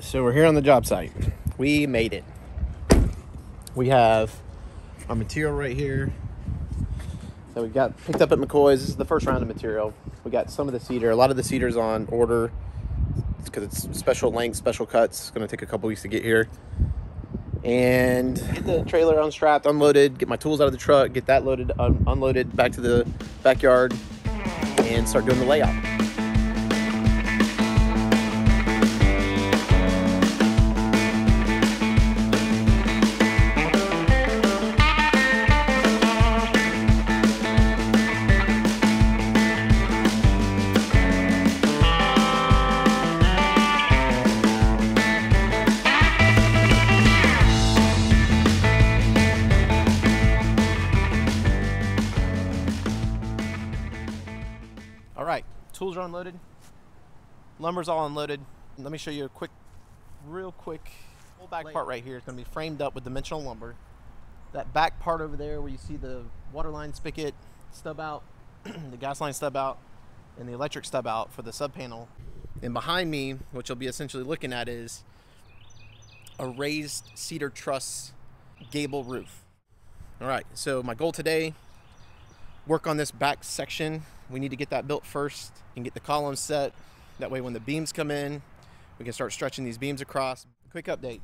so we're here on the job site. We made it. We have our material right here. So we got picked up at McCoy's. This is the first round of material. We got some of the cedar. A lot of the cedar's on order because it's special length, special cuts. It's going to take a couple weeks to get here. And get the trailer unstrapped, unloaded, get my tools out of the truck, get that loaded, un- unloaded back to the backyard, and start doing the layout. Tools are unloaded. Lumber's all unloaded. Let me show you a quick, real quick, whole back part right here. It's going to be framed up with dimensional lumber. That back part over there where you see the water line spigot stub out, the gas line stub out, and the electric stub out for the sub panel. And behind me, what you'll be essentially looking at is a raised cedar truss gable roof. All right, so my goal today work on this back section. We need to get that built first and get the columns set. That way when the beams come in, we can start stretching these beams across. Quick update.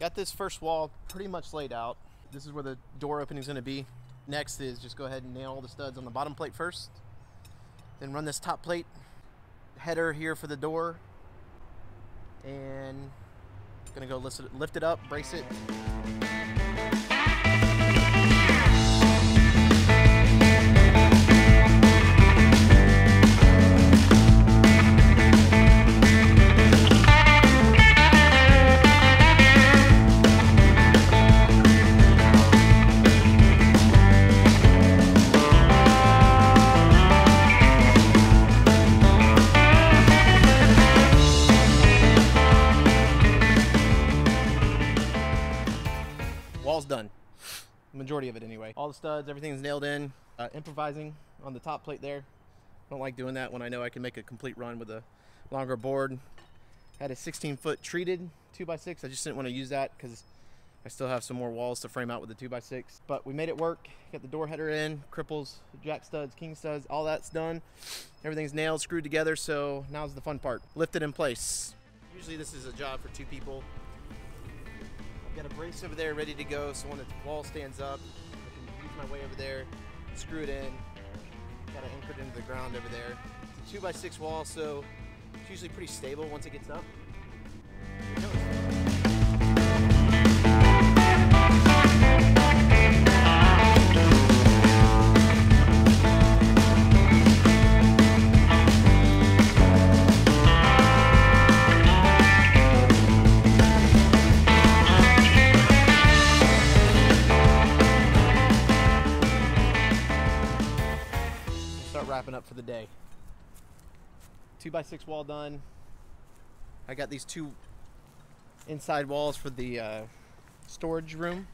Got this first wall pretty much laid out. This is where the door opening is gonna be. Next is just go ahead and nail all the studs on the bottom plate first. Then run this top plate header here for the door. And gonna go lift it, lift it up, brace it, Majority of it anyway. All the studs, everything's nailed in. Uh, improvising on the top plate there. Don't like doing that when I know I can make a complete run with a longer board. Had a 16 foot treated 2x6. I just didn't want to use that because I still have some more walls to frame out with the 2x6. But we made it work. Got the door header in, cripples, jack studs, king studs, all that's done. Everything's nailed, screwed together. So now's the fun part. Lift it in place. Usually this is a job for two people. Got a brace over there ready to go, so when the wall stands up, I can use my way over there, screw it in. Got it anchored into the ground over there. It's a two by six wall, so it's usually pretty stable once it gets up. Start wrapping up for the day. Two by six wall done. I got these two inside walls for the uh, storage room,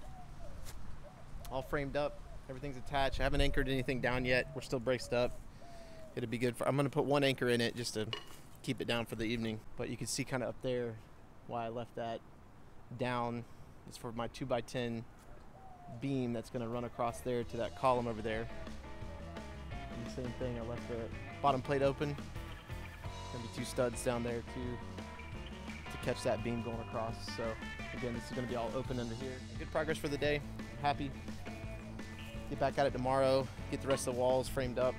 all framed up. Everything's attached. I haven't anchored anything down yet. We're still braced up. It'll be good for. I'm gonna put one anchor in it just to keep it down for the evening. But you can see kind of up there why I left that down. It's for my two by ten beam that's gonna run across there to that column over there. The same thing, I left the bottom plate open. Gonna be two studs down there to to catch that beam going across. So again, this is gonna be all open under here. Good progress for the day. Happy. Get back at it tomorrow. Get the rest of the walls framed up.